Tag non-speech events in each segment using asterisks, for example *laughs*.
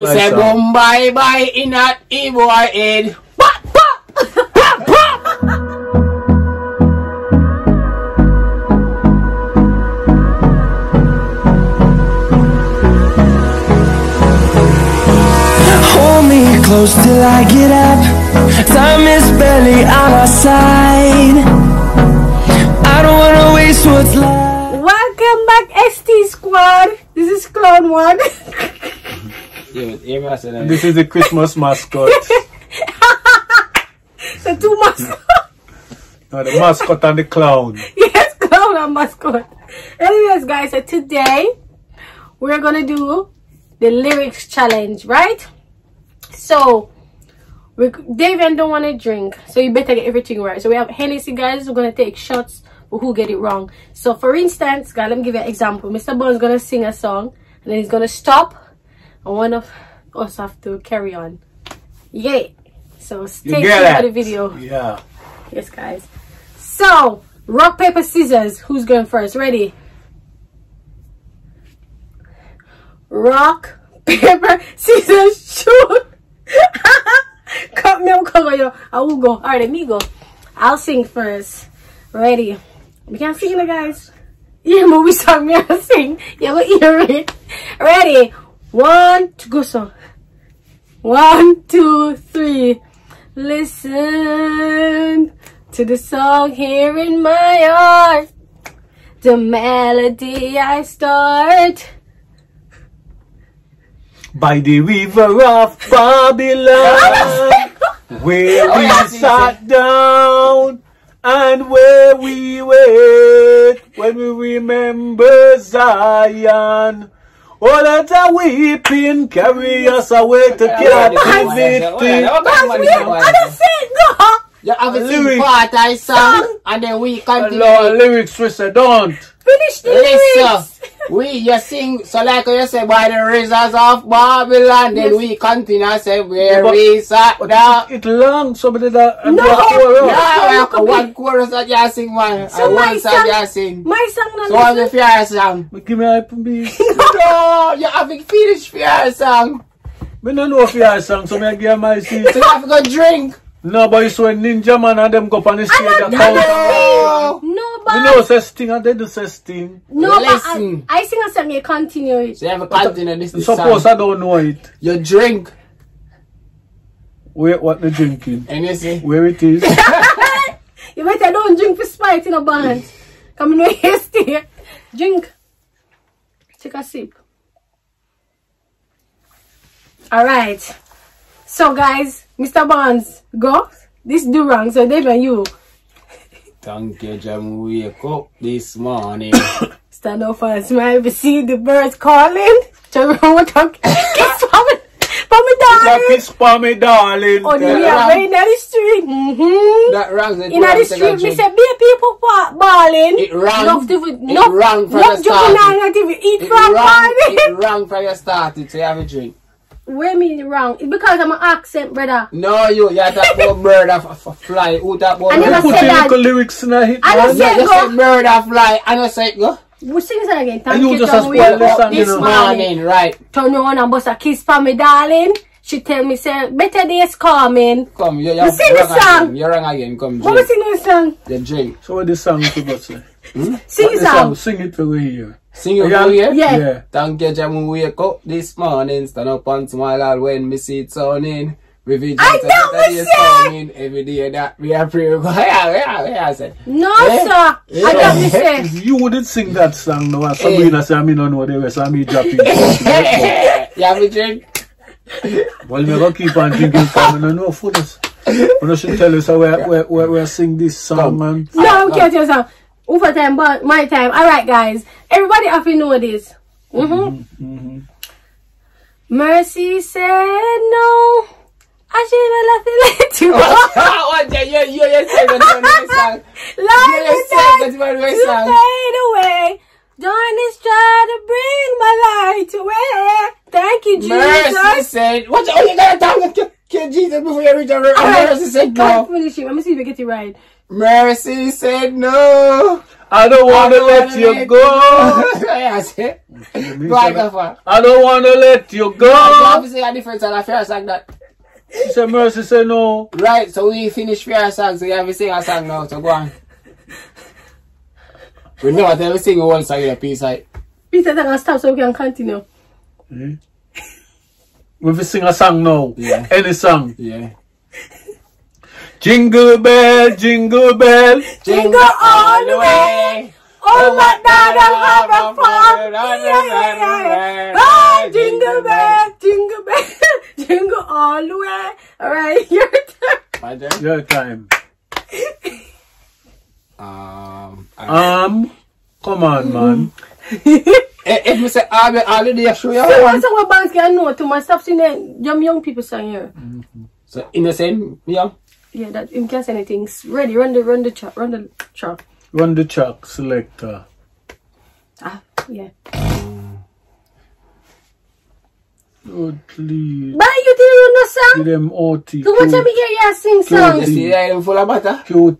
Say boom bye bye in that evil head. Pop, pop, pop, pop. Hold me close till I get up. Time is barely on our side. I don't wanna waste what's left. Welcome back, ST Squad. This is Clone One. *laughs* This is the Christmas mascot. *laughs* the two mascots. *laughs* No, the mascot and the clown. yes, Clone and mascot. Anyways, guys, so today we're gonna do the lyrics challenge, right? So, we Davian don't want to drink, so you better get everything right. So we have Hennessy, guys. We're gonna take shots for who get it wrong. So, for instance, guys, let me give you an example. Mr. Bond's gonna sing a song, and then he's gonna stop, and one of us have to carry on. Yay! So stay tuned for the video. Yeah. Yes, guys. So, rock, paper, scissors. Who's going first? Ready? Rock, *laughs* paper, scissors, shoot. *laughs* Cut me, yo. I will go. All right, amigo. I'll sing first. Ready? We can't sing, it, guys. *laughs* Yeah, movie song, me I sing. Yeah, we hear it. Ready? One, two, go, song. One, two, three. Listen to the song here in my heart. The melody I start. By the river of Babylon, *laughs* where we sat down and where we wait when we remember Zion. Oh, let a weeping carry us away to captivity. I don't say it, no. You have to sing Lyrics. part I song and then we continue. Lord, lyrics, we say, don't. Finish the Listen, lyrics. We you sing so like you say by the rivers of Babylon, then we continue say where we sat down. it, it long, somebody that No. chorus. Yeah, like one chorus that you sing man, So uh, and my one song you sing. My song not So what's the fear song? But Give me a beat. *laughs* No, you have to finish fear song. Me no know if song, so me give my seat. So you have to go drink. No, but it's when Ninja Man and them go up on the stage not and done count. No. No, We but know say sting and they do say sting. no, but I, Listen. I sing a song. You continue it. So you have a continue this, this Suppose song. I don't know it. You drink Wait, what they drinking? Anything. Where it is? *laughs* You better don't drink for spite in a band. Come in with hasty. Drink. Take a sip. Alright. So guys, Mr. Bonds, go. This do wrong, so they and you. Thank you, Jah. Wake up this morning. *coughs* Stand up and smile to see the birds calling. Around and talk. Kiss for me. For me, darling. kiss for me, darling. Oh, Yeah. we right in the street. Mm-hmm. that wrong. In the street, me say, be people pa- balling. It. Enough to, It enough, wrong from the juvenile start. activity. Eat It from balling. it wrong from you started, so you have a drink. Where me wrong? It's because I'm an accent, brother. No, you, you talk about bird of, of, of fly. Who talk about I You never bird? put said in that. lyrics in a hit. I man. don't say you go. say bird of fly, and you say go. We sing it again. And Thank you you, just John. spoil We the woke song, up you this know. morning. Morning, right. Turn on and bust a kiss for me, darling. She tell me, say, better days coming. Come, you, you, You sing the song. Again. You're wrong again. Come, What we drink. sing this song? You drink. So what the song to go *laughs* say? Sing What the the song? song. Sing it over here. Sing it Yeah. for you? Yeah. Yeah. Thank you, Jah. Wake up this morning. Stand up and smile all when me see it turning. Revision I to don't better days say. coming. Every day that we are pray. we go, Yeah, yeah, yeah, I said. No, Eh? sir. I Eh? got me say. *laughs* You wouldn't sing that song now. and Sobrina say, I mean, don't know the rest. I mean, dropping. *laughs* you have a drink? Well, me go keep on drinking for me. No, no, fullness. You should tell us how we, we, we, we sing this song, man. No, we can't tell you something. Over time, but my time. Alright, guys. Everybody have to know this. Mm-hmm. Mercy said no. I should have left it let you go. What? You, you, you, you say that one way song. Life You like that one way song. fade away. Darkness try to bring my light away. Thank you, Mercy Jesus. said, what? Oh, you gotta talk to kill Jesus before you reach over. Alright, Mercy said Can't no. finish it. Let me see if I get it right. Mercy said no. I don't want to don't let you go. yeah, see? Go *laughs* on, Gaffer. I don't want to let you You go. have to sing a different song, a fair song that. She said, Mercy say no. Right, so we finish fair song, so you have to sing a song now, so go on. We never tell you sing one song in a piece, like. Peter, then I'll stop so we can continue. Hmm? We will sing a song now. Yeah. Any song. Yeah. Jingle bell, jingle bell. Jingle all the way. Oh, my God, I have a farm. Yeah, yeah, yeah, yeah. Ah, jingle bell, jingle bell, jingle *laughs* all the way. All right, *laughs* your turn. My turn? Your time. Um, Um, come on, man. If *laughs* if eh, eh, me say all the all the day show you So, one. what's our bands can know to my stuff in there? Young, young people song here. Mm-hmm. So innocent, yeah. Yeah, that in case anything's ready. Run the, run the track, run the track. Run the track selector. Ah, yeah. Oh, please. But you didn't run the Give song? them OT. So what time you hear you sing You songs? see that in full of butter? QT.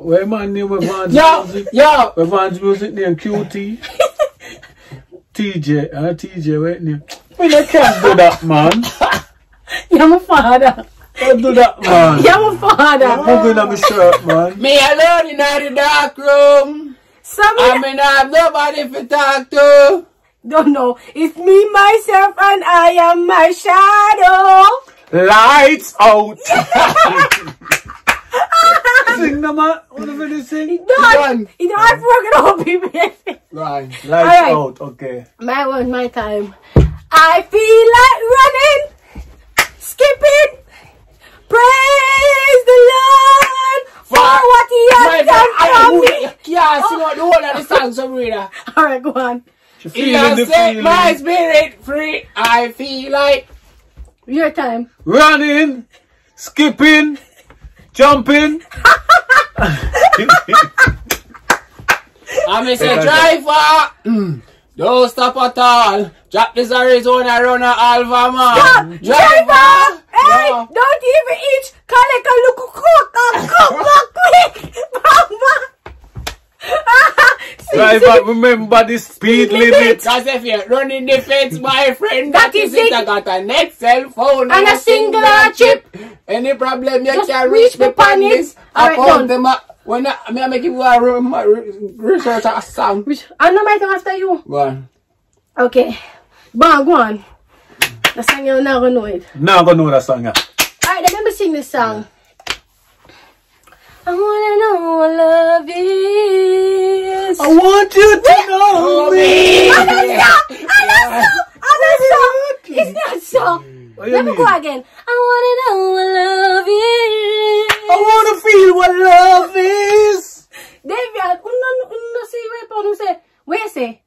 Where man name of Vans Yo, music? yo. Where Vans music name QT? *laughs* TJ, uh, TJ, wait name. We not can't do that, man. *laughs* You're my father. Don't do that, man. *laughs* You're my father. Put on my shirt, man. Me alone in the dark room. I Somebody mean, I have nobody to talk to. don't know. It's me, myself, and I am my shadow. Lights out. Sing the man. Whatever they sing. Done. You know, I've broken all people. Right. Lights Alright. out. Okay. my one, my time. I feel like running, skipping. Praise the Lord for what He My has God, done I for would, me. yeah, sing out oh. the whole of the song, Sobrina. All right, go on. She He has the set my spirit free. I feel like Your time. Running, skipping, jumping. I'm a driver. Mm. Don't stop at all. Drop this Arizona run a Alabama. Stop! Driver! Hey! No. Don't even eat! Collect a look cook! Cook! Cook! Quick! *laughs* Mama! *laughs* See, Driver, see? remember the speed Speed limit. limit. Cause if you're running the fence, my friend, That that is is it. it. I got a next cell phone And a singular chip. Any problem you Just can reach reach me me upon on this. it. I Alright, found done. them. When I, I mean, I make you go and re- my re- research a song. Which, I know my time after you. Go on. Okay. Go on, go on. The song you're not gonna know it. Now I'm gonna know that song. yeah. Alright, then let me sing this song. I wanna know want you to know me. I don't know! I don't know! I don't know! It's not so. What you Let me mean? go again. I wanna know what love is. I wanna feel what love is. David, uno, uno see where Paul say, what you say?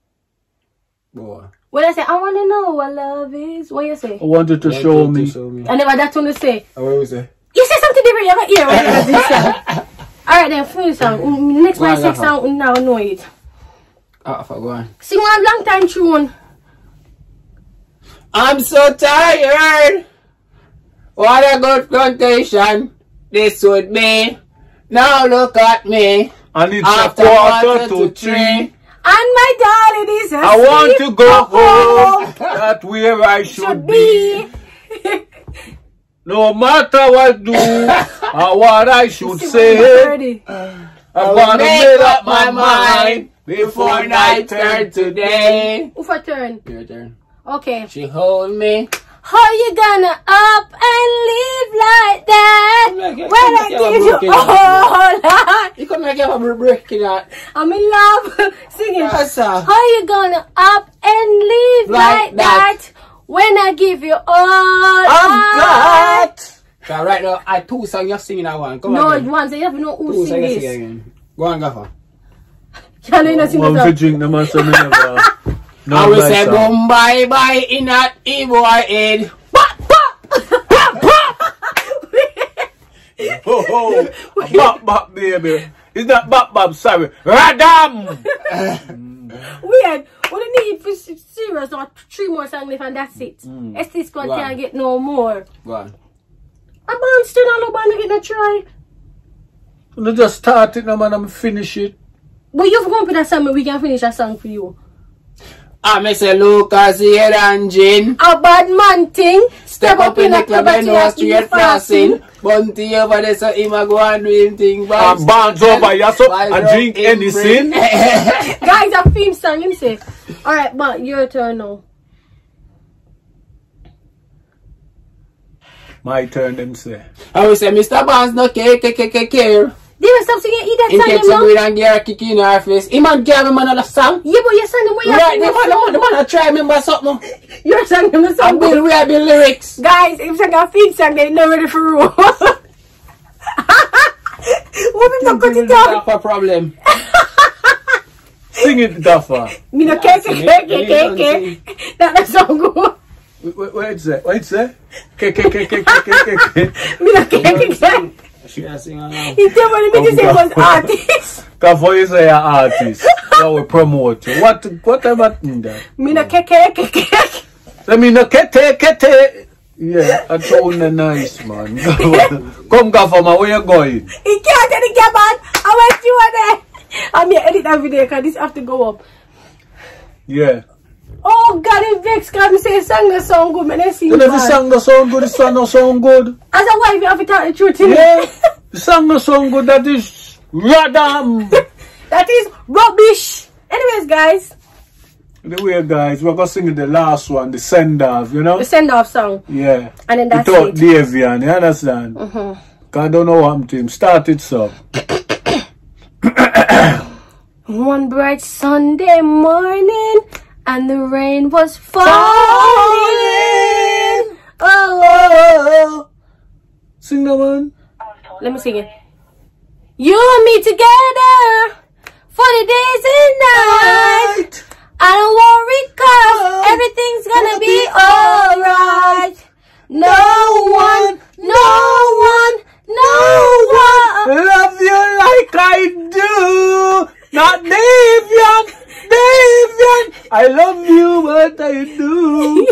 Boy. When I say, I wanna know what love is, what you say? I want you to show me. Show me. I never that one to say. Oh, What was it? You say something different, you have an ear when you do this song. Alright then, full song. Mm, Next my Go on, six go on. song, now know it. Ah, fuck, go on. Sing one long time tune. I'm so tired. What a good plantation this would be. Now look at me. And it's After a quarter quarter to to three. And my darling is asleep. I want to go home. That's where I should Should be. be. *laughs* No matter what do or *laughs* what I should say. I'm gonna make up my mind before night turn today. Who for turn? Your turn. Okay. She hold me. How you gonna up and leave like that? Like it- When I give you broken. all I, *laughs* You come like you have a break in that. I'm in love. *laughs* Singing. Yes, sir. How you gonna up and leave like, Like that. that. when I give you all I'm I- God. So right now, I two songs you're singing that one. Come No, on. once you have no who Two sing you're this. singing again. Go on, Gaffer. Can you not sing One this for up? drink, the man say me never. No, I will say song. boom bye bye in that evil head. Oh, oh, *laughs* bop bop baby. It's not bop bop, sorry. Radam. *laughs* Weird. What do you need for s- serious or three more songs left and that's it. ST Squad Wow. can't get no more. Go on. A band still not no band get no try. You just start it now, man. I'm finish it. But you've gone for that song, we can finish a song for you. I me say Lucas here and Jin. A bad man thing. Step up in the club and no straight passing. Bunty over there so him a go and do him thing. And bounce over here so and drink anything. Guys, a theme song, him say. Alright, but your turn now. My turn, them say. I will say Mr. Barnes no care, care, care, care, care. They were stop singing, eat that In song, case him some now. weed and kick in our face. Him and give him another song. Yeah, but your song, what you're Right, the singing? man, the man, the man, I try remember something. You're singing the I song. will read the lyrics. Guys, if sing a theme song, they not ready for rule. Women not cut it off. That's a problem. Sing it, Duffer. Me no care, care, care, care, care, care. That that song good. Wait, wait, What it say? What it say? K, K, K, K, K, K, K, K. Me no care, care, care. She has sing along. He tell me me to was artist. Duffer is an artist. So we promote you. What, what about that? Me no care, care. Let me know, kete, kete. Yeah, that's all nice, man. *laughs* Come, Gaffer, where you going? He can't it, get man. I went you on there. I'm here edit that video because this have to go up. Yeah. Oh God, it vex because me say song the song good, man. I see You know, the song no sound good, the song no sound good. As a wife, you have to tell the truth. innit? Yeah. *laughs* The song no sound good, that is radam. *laughs* that is rubbish. Anyways, guys, Anyway, guys, we're gonna sing the last one, the send off, you know? the send off song. Yeah. And then that's Without it. Davian, you understand? Mm-hmm. Cause I don't know what I'm doing. Start it, so. *coughs* One bright Sunday morning, and the rain was falling. Oh, Sing that one. let me sing it. You and me together for the days and nights. I don't worry, cause oh. everything's gonna be alright. No one, no one, no one. Love you like I do. Not Davian. Davian. I love you, but I do.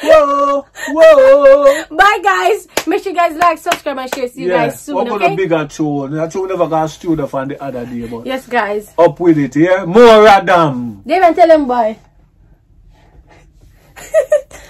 Whoa, whoa, whoa. Bye, guys. Make sure you guys like, subscribe, and share. See you Yeah, guys soon, what about okay? a bigger tune? That tune never got stood up on the other day, but Yes, guys. up with it, yeah? More Adam. They even tell him bye. *laughs*